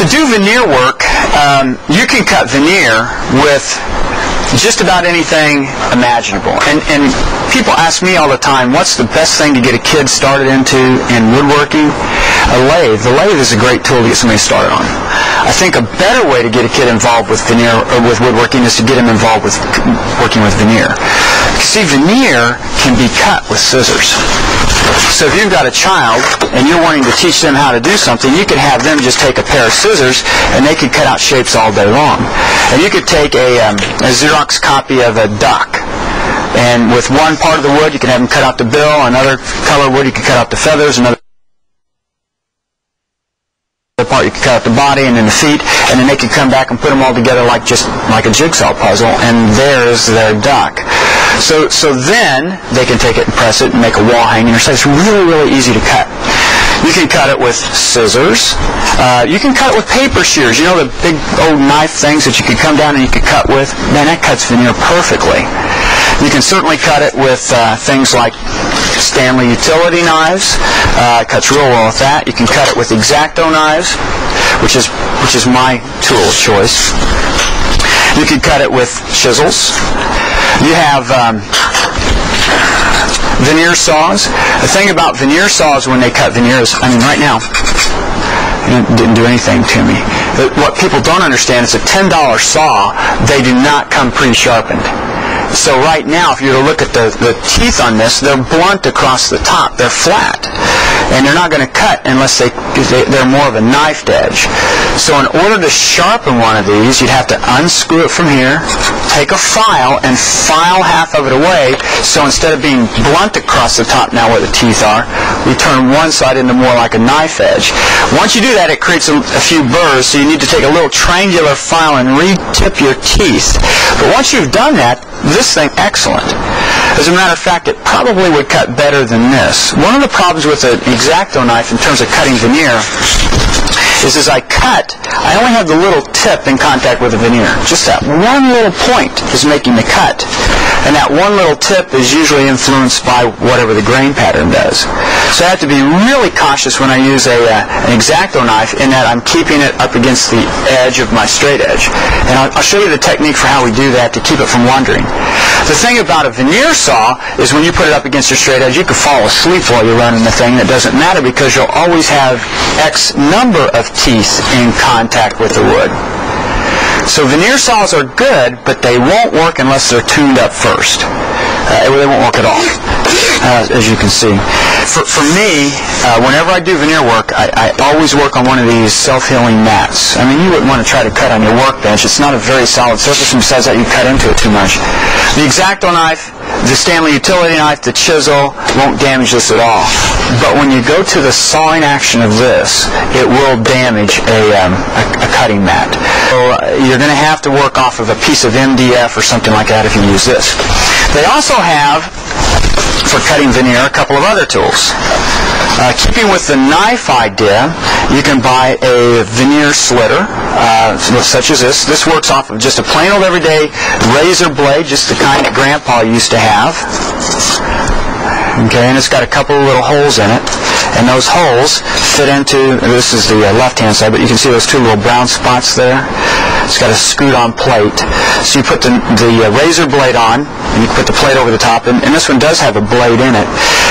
To do veneer work, um, you can cut veneer with just about anything imaginable. And, and people ask me all the time, what's the best thing to get a kid started into in woodworking? A lathe. The lathe is a great tool to get somebody started on. I think a better way to get a kid involved with veneer or with woodworking is to get him involved with working with veneer. See, veneer can be cut with scissors. So if you've got a child and you're wanting to teach them how to do something, you could have them just take a pair of scissors and they could cut out shapes all day long. And you could take a, um, a Xerox copy of a duck and with one part of the wood, you can have them cut out the bill. Another color wood, you can cut out the feathers. Another part you can cut out the body and then the feet, and then they can come back and put them all together like just like a jigsaw puzzle, and there's their duck. So so then they can take it and press it and make a wall hanging. So it's really really easy to cut. You can cut it with scissors. Uh, you can cut it with paper shears. You know the big old knife things that you could come down and you could cut with? Man, that cuts veneer perfectly. You can certainly cut it with uh, things like Stanley utility knives. Uh, it cuts real well with that. You can cut it with X-Acto knives, which is which is my tool of choice. You can cut it with chisels. You have um, veneer saws. The thing about veneer saws when they cut veneers, I mean, right now, it didn't do anything to me. What people don't understand is a $10 saw, they do not come pre-sharpened. So right now, if you were to look at the, the teeth on this, they're blunt across the top. They're flat. And they're not going to cut unless they, they're more of a knifed edge. So in order to sharpen one of these, you'd have to unscrew it from here, take a file, and file half of it away. So instead of being blunt across the top now where the teeth are, we turn one side into more like a knife edge. Once you do that, it creates a, a few burrs, so you need to take a little triangular file and re-tip your teeth. But once you've done that, this thing excellent. As a matter of fact, it probably would cut better than this. One of the problems with an X-Acto knife in terms of cutting veneer is as I cut, I only have the little tip in contact with the veneer. Just that one little point is making the cut. And that one little tip is usually influenced by whatever the grain pattern does. So I have to be really cautious when I use a, uh, an X-Acto knife in that I'm keeping it up against the edge of my straight edge. And I'll, I'll show you the technique for how we do that to keep it from wandering. The thing about a veneer saw is when you put it up against your straight edge, you can fall asleep while you're running the thing. That doesn't matter because you'll always have X number of teeth in contact with the wood. So veneer saws are good, but they won't work unless they're tuned up first. Uh, they won't work at all, uh, as you can see. For, for me, uh, whenever I do veneer work, I, I always work on one of these self-healing mats. I mean, you wouldn't want to try to cut on your workbench. It's not a very solid surface, and besides that, you cut into it too much. The X-Acto knife, the Stanley utility knife, the chisel won't damage this at all. But when you go to the sawing action of this, it will damage a, um, a, cutting mat. So uh, you're going to have to work off of a piece of MDF or something like that if you use this. They also have, for cutting veneer, a couple of other tools. Uh, keeping with the knife idea, you can buy a veneer slitter, uh, such as this. This works off of just a plain old everyday razor blade, just the kind that Grandpa used to have. Okay, and it's got a couple of little holes in it. And those holes fit into, this is the uh, left-hand side, but you can see those two little brown spots there. It's got a screwed-on plate. So you put the, the uh, razor blade on, and you put the plate over the top, and, and, this one does have a blade in it.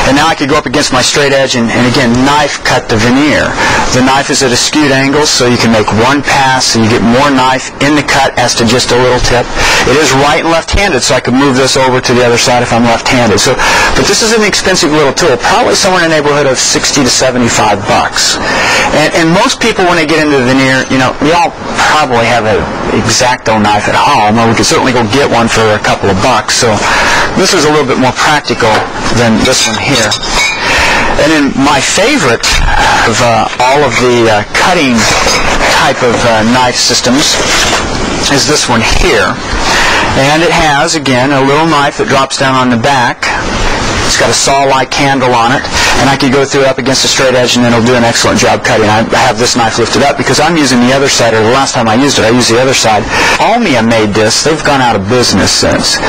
And now I could go up against my straight edge and, and again, knife cut the veneer. The knife is at a skewed angle, so you can make one pass, and you get more knife in the cut as to just a little tip. It is right and left-handed, so I could move this over to the other side if I'm left-handed. So, but this is an expensive little tool, probably somewhere in the neighborhood of 60 to 75 bucks. And, and most people, when they get into veneer, you know, we all probably have an X-Acto knife at home, or we could certainly go get one for a couple of bucks. So this is a little bit more practical than this one here. And then my favorite of uh, all of the uh, cutting type of uh, knife systems is this one here. And it has, again, a little knife that drops down on the back. It's got a saw-like handle on it, and I can go through it up against a straight edge, and it'll do an excellent job cutting. I have this knife lifted up because I'm using the other side, or the last time I used it, I used the other side. Ulmia made this. They've gone out of business since.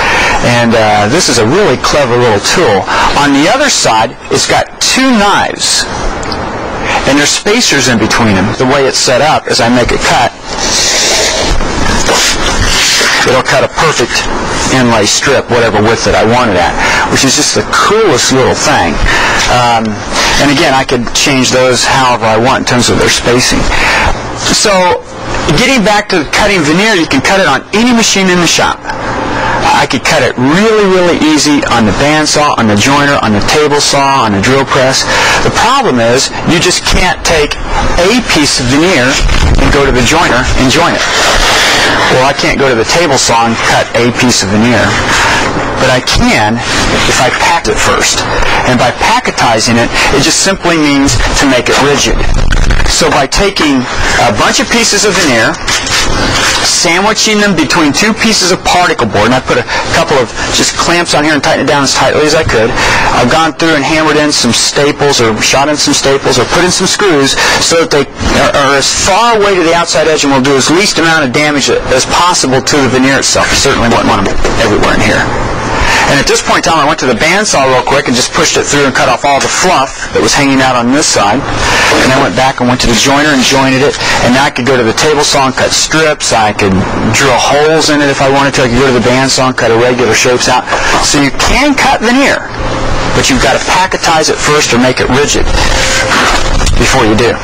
And uh, this is a really clever little tool. On the other side, it's got two knives. and there's spacers in between them. The way it's set up, as I make a cut, it'll cut a perfect inlay strip, whatever width that I want it at, which is just the coolest little thing. Um, and again, I could change those however I want in terms of their spacing. So, getting back to cutting veneer, you can cut it on any machine in the shop. I could cut it really, really easy on the bandsaw, on the joiner, on the table saw, on the drill press. The problem is you just can't take a piece of veneer and go to the joiner and join it. Well, I can't go to the table saw and cut a piece of veneer. But I can if I pack it first. And by packetizing it, it just simply means to make it rigid. So by taking a bunch of pieces of veneer, sandwiching them between two pieces of particle board, and I put a couple of just clamps on here and tighten it down as tightly as I could. I've gone through and hammered in some staples or shot in some staples or put in some screws so that they are, are as far away to the outside edge and will do as least amount of damage as possible to the veneer itself. You certainly wouldn't want them everywhere in here. And at this point in time, I went to the bandsaw real quick and just pushed it through and cut off all the fluff that was hanging out on this side. And I went back and went to the joiner and jointed it. And now I could go to the table saw and cut strips. I could drill holes in it if I wanted to. I could go to the bandsaw and cut irregular shapes out. So you can cut veneer, but you've got to packetize it first or make it rigid before you do.